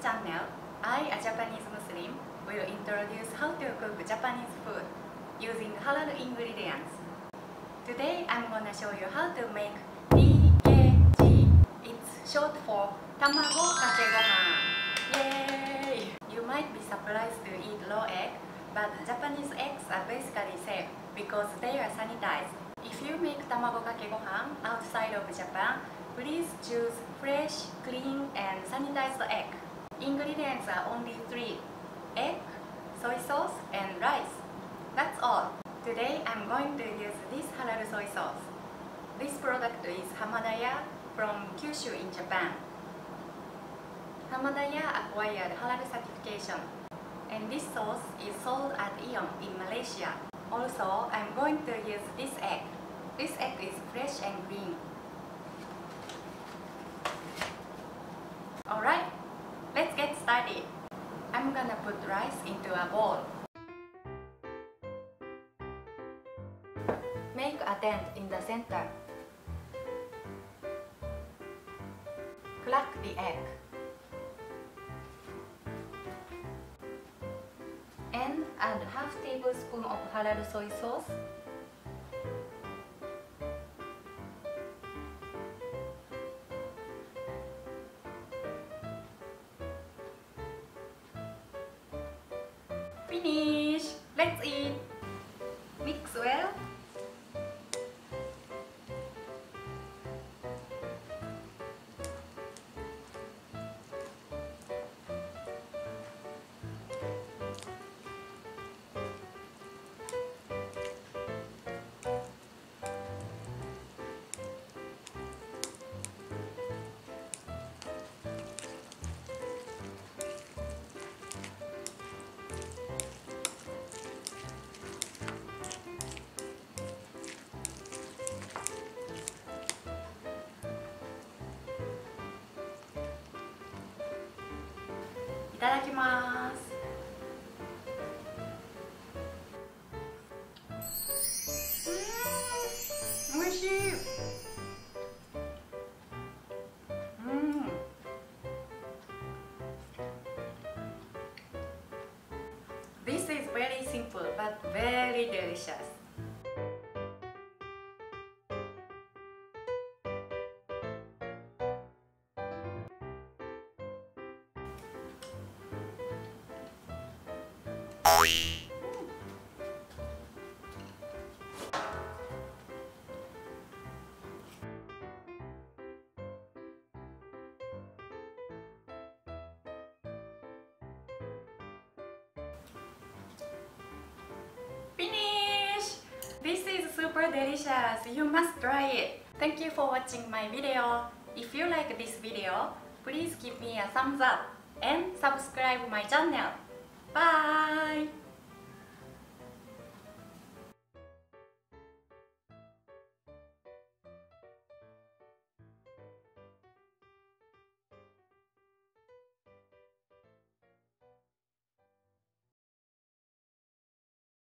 this channel, I, a Japanese Muslim, will introduce how to cook Japanese food using halal ingredients. Today, I'm gonna show you how to make DKG. It's short for Tamago Kake Gohan. Yay! You might be surprised to eat raw egg, but Japanese eggs are basically safe because they are sanitized. If you make tamago kake gohan outside of Japan, please choose fresh, clean, and sanitized egg. Ingredients are only three: egg, soy sauce, and rice. That's all. Today I'm going to use this halal soy sauce. This product is Hamadaya from Kyushu in Japan. Hamadaya acquired halal certification and this sauce is sold at AEON in Malaysia. Also, I'm going to use this egg. This egg is fresh and green. Alright, let's started. I'm gonna put rice into a bowl. Make a dent in the center. Crack the egg. And add half tablespoon of halal soy sauce. Finish! Let's eat! Mix well. ただきますうんおいしいうん This is very simple but very delicious This is super delicious. You must try it. Thank you for watching my video. If you like this video, please give me a thumbs up and subscribe my channel. Bye!